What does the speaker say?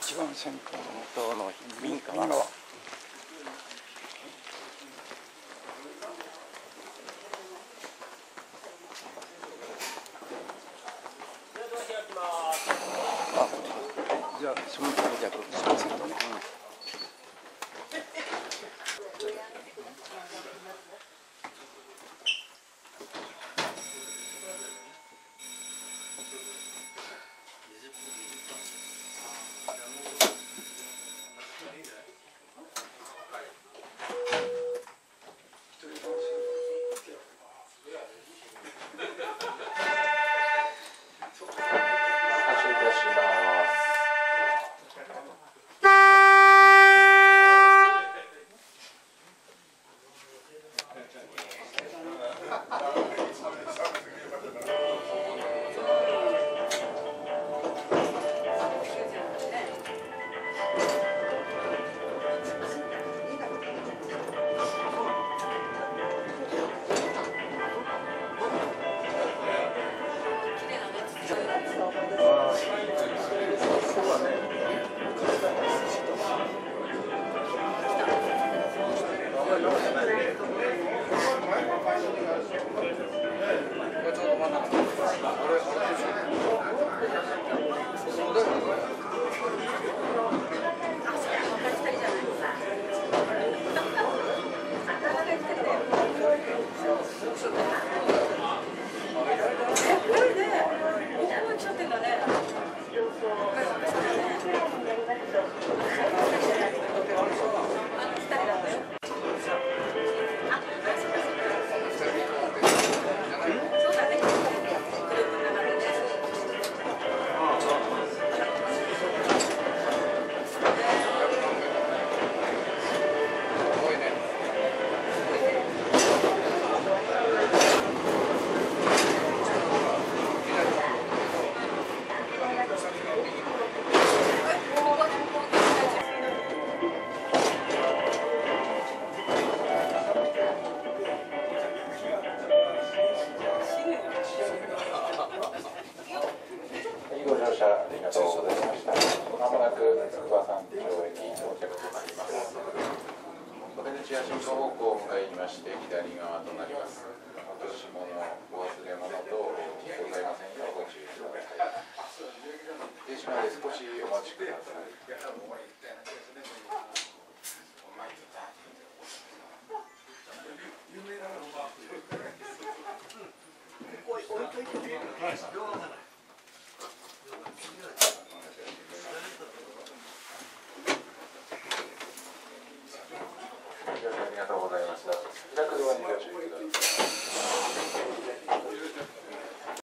一番先頭の民家は。じゃあそのじゃあ一番先頭ね、車ありがとうございました。まもなく筑波山頂駅到着となります。お出口は進行方向を向かいまして左側となります。落とし物、お忘れ物等ございませんようご注意ください。停止まで少しお待ちください。ご乗りがとうございました。